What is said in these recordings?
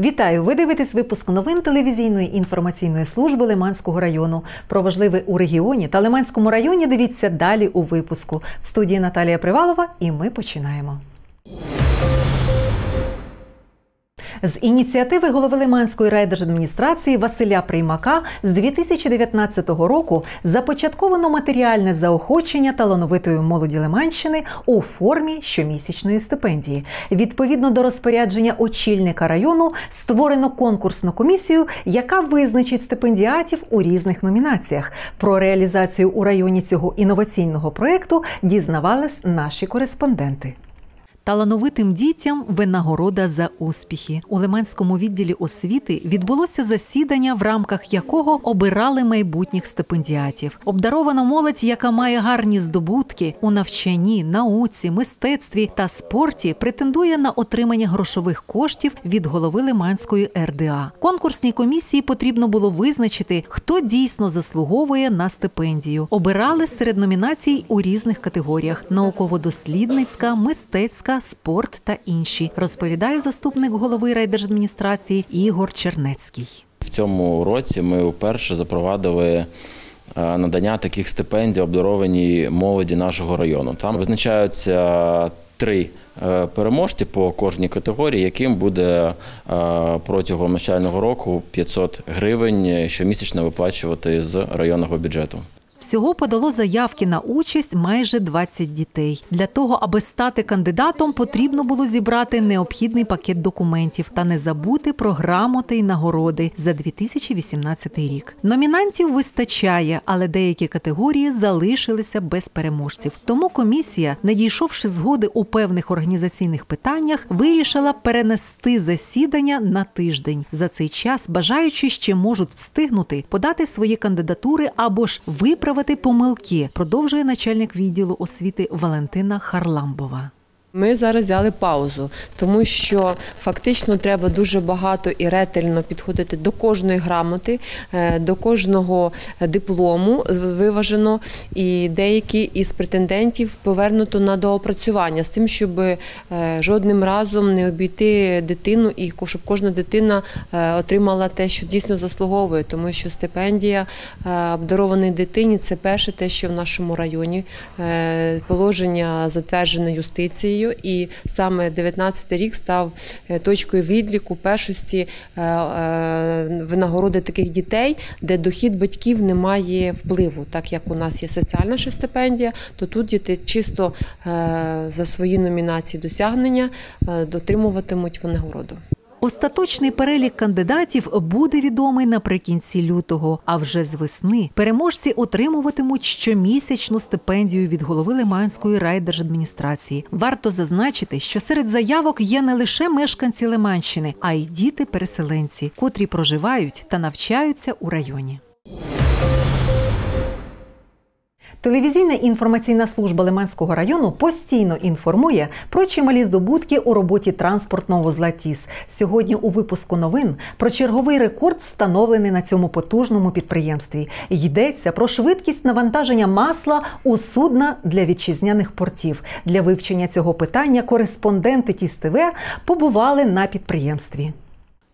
Вітаю! Ви дивитесь випуск новин телевізійної інформаційної служби Лиманського району. Про важливе у регіоні та Лиманському районі дивіться далі у випуску. В студії Наталія Привалова, і ми починаємо. З ініціативи голови Лиманської райдержадміністрації Василя Приймака з 2019 року започатковано матеріальне заохочення талановитої молоді Лиманщини у формі щомісячної стипендії. Відповідно до розпорядження очільника району створено конкурсну комісію, яка визначить стипендіатів у різних номінаціях. Про реалізацію у районі цього інноваційного проєкту дізнавались наші кореспонденти. Талановитим дітям винагорода за успіхи у Лиманському відділі освіти відбулося засідання, в рамках якого обирали майбутніх стипендіатів. Обдарована молодь, яка має гарні здобутки у навчанні, науці, мистецтві та спорті, претендує на отримання грошових коштів від голови Лиманської РДА. Конкурсній комісії потрібно було визначити, хто дійсно заслуговує на стипендію. Обирали серед номінацій у різних категоріях: науково-дослідницька, мистецька спорт та інші, розповідає заступник голови райдержадміністрації Ігор Чернецький. В цьому році ми вперше запровадили е, надання таких стипендій обдарованій молоді нашого району. Там визначаються три е, переможці по кожній категорії, яким буде е, протягом навчального року 500 гривень щомісячно виплачувати з районного бюджету. Всього подало заявки на участь майже 20 дітей. Для того, аби стати кандидатом, потрібно було зібрати необхідний пакет документів та не забути про грамоти й нагороди за 2018 рік. Номінантів вистачає, але деякі категорії залишилися без переможців. Тому комісія, не дійшовши згоди у певних організаційних питаннях, вирішила перенести засідання на тиждень. За цей час бажаючі ще можуть встигнути подати свої кандидатури або ж виправити виправити помилки, продовжує начальник відділу освіти Валентина Харламбова. Ми зараз взяли паузу, тому що фактично треба дуже багато і ретельно підходити до кожної грамоти, е, до кожного диплому виважено, і деякі із претендентів повернуто на доопрацювання з тим, щоб е, жодним разом не обійти дитину і щоб кожна дитина е, отримала те, що дійсно заслуговує, тому що стипендія обдарованій дитині це перше те, що в нашому районі положення затверджене юстицією Україною, і саме 19 рік став е, точкою відліку першості е, е, винагороди таких дітей, де дохід батьків не має впливу, так як у нас є соціальна ще стипендія, то тут діти чисто за свої номінації досягнення дотримуватимуть винагороду. Остаточний перелік кандидатів буде відомий наприкінці лютого. А вже з весни переможці отримуватимуть щомісячну стипендію від голови Лиманської райдержадміністрації. Варто зазначити, що серед заявок є не лише мешканці Лиманщини, а й діти-переселенці, котрі проживають та навчаються у районі. Телевізійна інформаційна служба Лиманського району постійно інформує про чималі здобутки у роботі транспортного вузла ТІС. Сьогодні у випуску новин про черговий рекорд встановлений на цьому потужному підприємстві. Йдеться про швидкість навантаження масла у судна для вітчизняних портів. Для вивчення цього питання кореспонденти ТІС ТВ побували на підприємстві.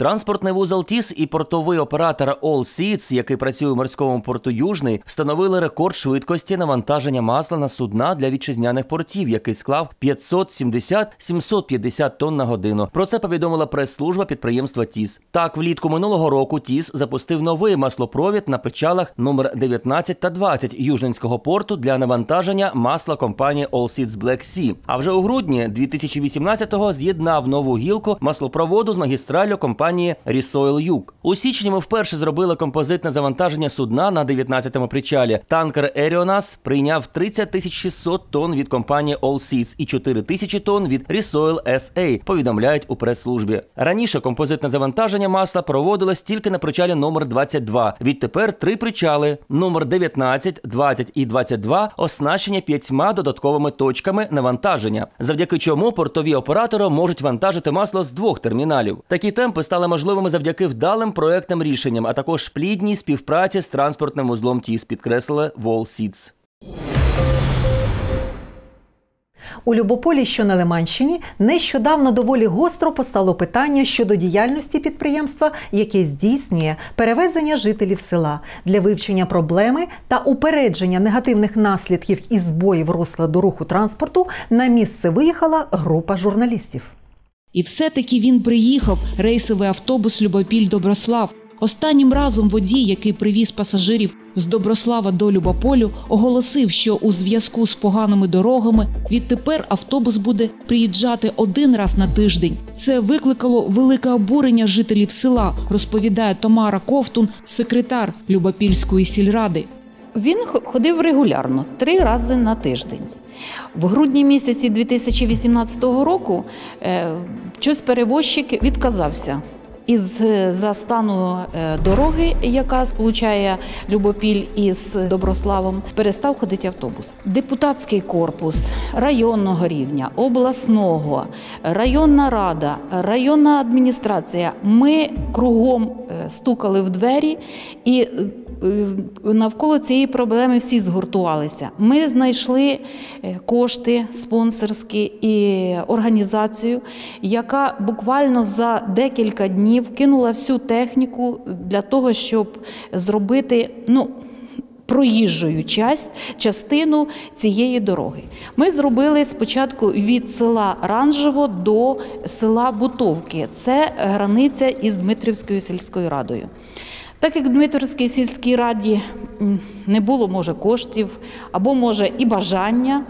Транспортний вузол ТІС і портовий оператор Олсідз, який працює у морському порту Южний, встановили рекорд швидкості навантаження масла на судна для вітчизняних портів, який склав 570-750 тонн на годину. Про це повідомила прес-служба підприємства ТІС. Так, влітку минулого року ТІС запустив новий маслопровід на причалах номер 19 та 20 Южненського порту для навантаження масла компанії All Seats Black Sea. А вже у грудні 2018-го з'єднав нову гілку маслопроводу з магістралю компанії компанії Рісойл Юг. У січні ми вперше зробили композитне завантаження судна на 19-му причалі. Танкер Еріонас прийняв 30 тисяч 600 тонн від компанії All Seas і 4 тисячі тонн від Рісойл SA, Повідомляють у прес-службі. Раніше композитне завантаження масла проводилось тільки на причалі номер 22 Відтепер три причали номер 19, 20 і 22 оснащені п'ятьма додатковими точками навантаження, завдяки чому портові оператори можуть вантажити масло з двох терміналів. Такі темпи стали можливими завдяки вдалим проектним рішенням, а також плідній співпраці з транспортним вузлом ТІС, підкреслили Seats. У Любополі, що на Лиманщині, нещодавно доволі гостро постало питання щодо діяльності підприємства, яке здійснює перевезення жителів села для вивчення проблеми та упередження негативних наслідків і збоїв розкладу руху транспорту. На місце виїхала група журналістів. І все-таки він приїхав рейсовий автобус Любопіль Доброслав. Останнім разом водій, який привіз пасажирів з Доброслава до Любополю, оголосив, що у зв'язку з поганими дорогами відтепер автобус буде приїжджати один раз на тиждень. Це викликало велике обурення жителів села, розповідає Тамара Ковтун, секретар Любопільської сільради. Він ходив регулярно три рази на тиждень. В грудні місяці 2018 року е, щось перевозчик відказався. Із за стану е, дороги, яка сполучає Любопіль із Доброславом, перестав ходити автобус. Депутатський корпус районного рівня, обласного, районна рада, районна адміністрація. Ми кругом е, стукали в двері і е, навколо цієї проблеми всі згуртувалися. Ми знайшли е, кошти спонсорські і організацію, яка буквально за декілька днів кинула всю техніку для того, щоб зробити ну. Проїжджою часть, частину цієї дороги. Ми зробили спочатку від села Ранжево до села Бутовки. Це границя із Дмитрівською сільською радою. Так як в Дмитрівській сільській раді не було, може, коштів або, може, і бажання,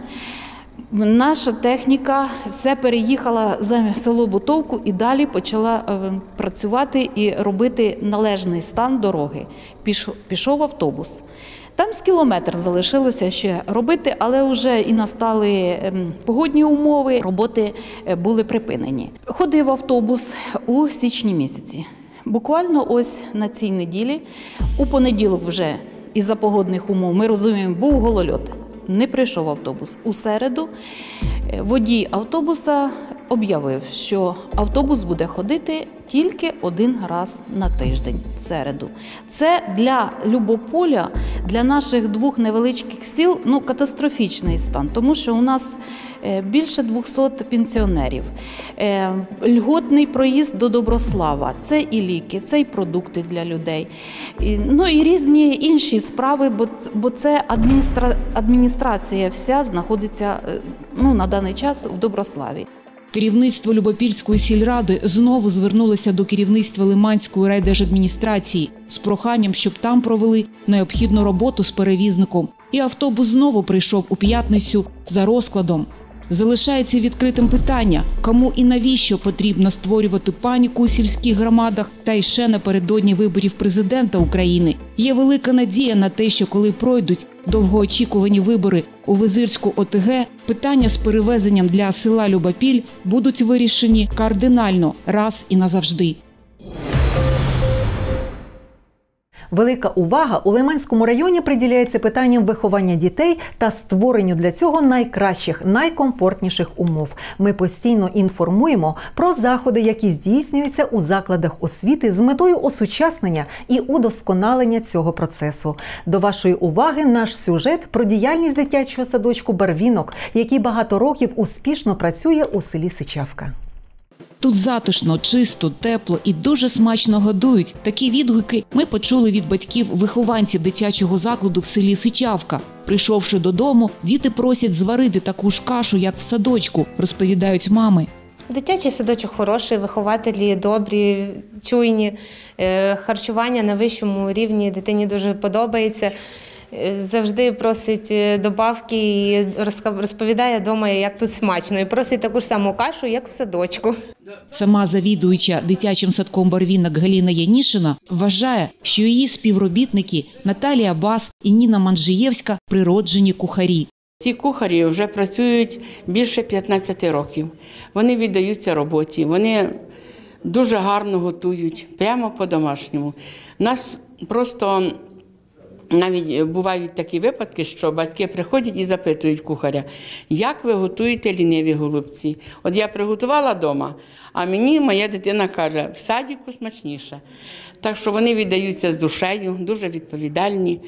наша техніка все переїхала за село Бутовку і далі почала е, працювати і робити належний стан дороги. Пішов, автобус. Там з кілометр залишилося ще робити, але вже і настали ем, погодні умови, роботи е, були припинені. Ходив автобус у січні місяці. Буквально ось на цій неділі, у понеділок вже із-за погодних умов, ми розуміємо, був голольот. Не прийшов автобус. У середу е, водій автобуса об'явив, що автобус буде ходити тільки один раз на тиждень в середу. Це для Любополя, для наших двох невеличких сіл ну, катастрофічний стан, тому що у нас е, більше 200 пенсіонерів. Е, Льготний проїзд до Доброслава це і ліки, це і продукти для людей. Ну і різні інші справи, бо, це адміністра... адміністрація вся знаходиться е, ну, на даний час в Доброславі. Керівництво Любопільської сільради знову звернулося до керівництва Лиманської райдержадміністрації з проханням, щоб там провели необхідну роботу з перевізником. І автобус знову прийшов у п'ятницю за розкладом. Залишається відкритим питання, кому і навіщо потрібно створювати паніку у сільських громадах, та й ще напередодні виборів президента України. Є велика надія на те, що коли пройдуть довгоочікувані вибори у Визирську ОТГ, питання з перевезенням для села Любопіль будуть вирішені кардинально раз і назавжди. Велика увага у Лиманському районі приділяється питанням виховання дітей та створенню для цього найкращих, найкомфортніших умов. Ми постійно інформуємо про заходи, які здійснюються у закладах освіти з метою осучаснення і удосконалення цього процесу. До вашої уваги наш сюжет про діяльність дитячого садочку Барвінок, який багато років успішно працює у селі Сичавка. Тут затишно, чисто, тепло і дуже смачно годують. Такі відгуки ми почули від батьків вихованців дитячого закладу в селі Сичавка. Прийшовши додому, діти просять зварити таку ж кашу, як в садочку, розповідають мами. Дитячий садочок хороший, вихователі добрі, чуйні, е, харчування на вищому рівні дитині дуже подобається. Завжди просить е, добавки і розповідає вдома, як тут смачно. І просить таку ж саму кашу, як в садочку. Сама завідуюча дитячим садком Барвінок Галіна Янішина вважає, що її співробітники Наталія Бас і Ніна Манжиєвська природжені кухарі. Ці кухарі вже працюють більше 15 років. Вони віддаються роботі, вони дуже гарно готують, прямо по-домашньому. Нас просто навіть бувають такі випадки, що батьки приходять і запитують кухаря, як ви готуєте ліниві голубці? От я приготувала вдома, а мені моя дитина каже, в садіку смачніше. Так що вони віддаються з душею, дуже відповідальні.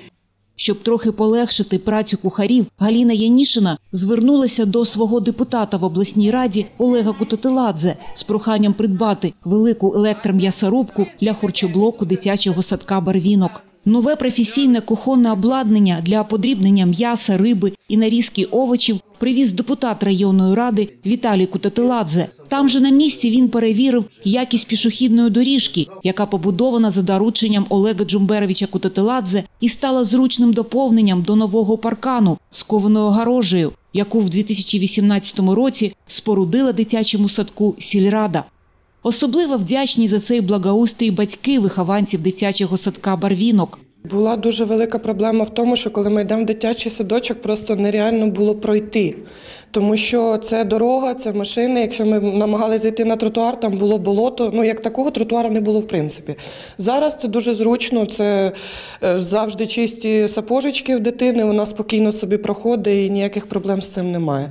Щоб трохи полегшити працю кухарів, Галіна Янішина звернулася до свого депутата в обласній раді Олега Кутотеладзе з проханням придбати велику електром'ясорубку для харчоблоку дитячого садка Барвінок. Нове професійне кухонне обладнання для подрібнення м'яса, риби і нарізки овочів привіз депутат районної ради Віталій Кутотеладзе. Там же на місці він перевірив якість пішохідної доріжки, яка побудована за дорученням Олега Джумберовича Кутотеладзе і стала зручним доповненням до нового паркану з кованою гарожею, яку в 2018 році спорудила дитячому садку сільрада. Особливо вдячні за цей благоустрій батьки вихованців дитячого садка Барвінок. Була дуже велика проблема в тому, що коли ми йдемо в дитячий садочок, просто нереально було пройти. Тому що це дорога, це машини. Якщо ми намагалися зайти на тротуар, там було болото. Ну як такого тротуару не було в принципі. Зараз це дуже зручно. Це е, завжди чисті сапожечки в дитини. Вона спокійно собі проходить і ніяких проблем з цим немає.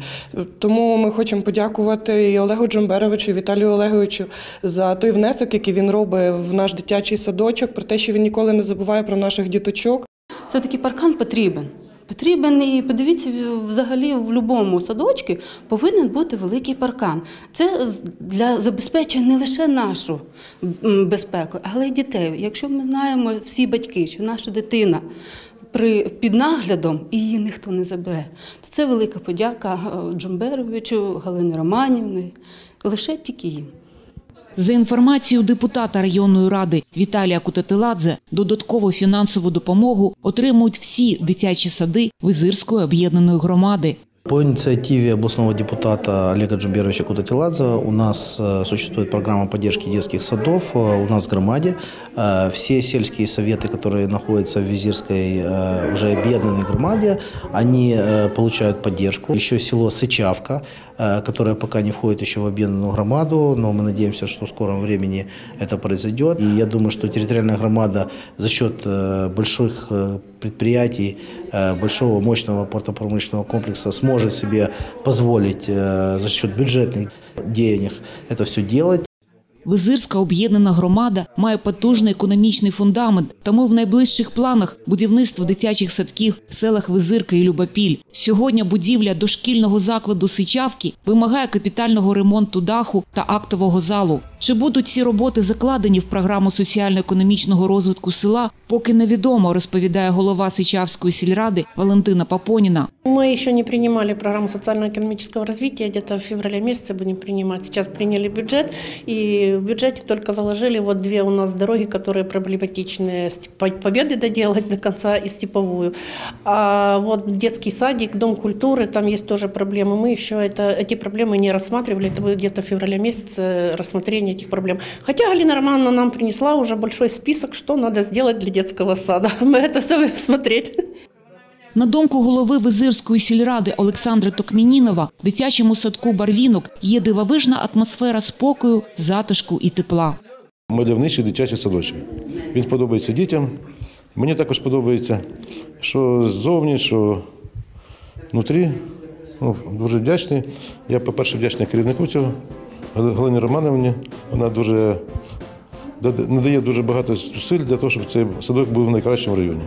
Тому ми хочемо подякувати і Олегу Джумберовичу, і Віталію Олеговичу за той внесок, який він робить в наш дитячий садочок, про те, що він ніколи не забуває про наших діточок. Все-таки паркан потрібен. Потрібен і подивіться, взагалі в будь-якому садочку повинен бути великий паркан. Це для забезпечення не лише нашу безпеку, але й дітей. Якщо ми знаємо всі батьки, що наша дитина при під наглядом і її ніхто не забере, то це велика подяка е, Джумберовичу, Галини Романівни, лише тільки їм. За інформацією депутата районної ради Віталія Кутатиладзе, додаткову фінансову допомогу отримують всі дитячі сади Визирської об'єднаної громади. По инициативе областного депутата Олега Джумберовича Кудатиладзе у нас э, существует программа поддержки детских садов э, у нас в громаде. Э, Все сельские советы, которые находятся в Визирской уже объединенной громаде, они получают поддержку. Еще село Сычавка, которое пока не входит еще в объединенную громаду, но мы надеемся, что в скором времени это произойдет. И я думаю, что территориальная громада за счет больших предприятий, большого мощного портопромышленного комплекса сможет себе позволить э, за счет бюджетных денег это все делать. Визирська об'єднана громада має потужний економічний фундамент, тому в найближчих планах будівництво дитячих садків в селах Визирка і Любопіль. Сьогодні будівля дошкільного закладу Сичавки вимагає капітального ремонту даху та актового залу. Чи будуть ці роботи закладені в програму соціально-економічного розвитку села, поки невідомо, розповідає голова Сичавської сільради Валентина Папоніна. Мы еще не принимали программу социально-экономического развития, где-то в феврале месяце будем принимать. Сейчас приняли бюджет, в бюджете только заложили вот две у нас дороги, которые проблематичные. Победы доделать до конца и Степовую. А вот детский садик, дом культуры, там есть тоже проблемы. Мы еще это, эти проблемы не рассматривали, это будет где-то в феврале месяце рассмотрение этих проблем. Хотя Галина Романовна нам принесла уже большой список, что надо сделать для детского сада. Мы это все смотреть. На думку голови Визирської сільради Олександра Токмінінова, в дитячому садку Барвінок є дивовижна атмосфера спокою, затишку і тепла. мальовничий дитячий садочок. Він подобається дітям. Мені також подобається, що ззовні, що внутрі. Ну, дуже вдячний. Я, по-перше, вдячний керівнику цього Галині Романовні. Вона дуже надає дуже багато зусиль для того, щоб цей садок був в найкращому районі.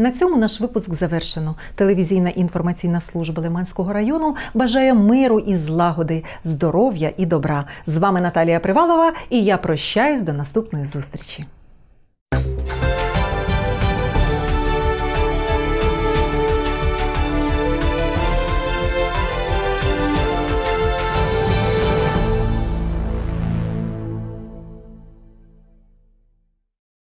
На цьому наш випуск завершено. Телевізійна інформаційна служба Лиманського району бажає миру і злагоди, здоров'я і добра. З вами Наталія Привалова, і я прощаюсь до наступної зустрічі.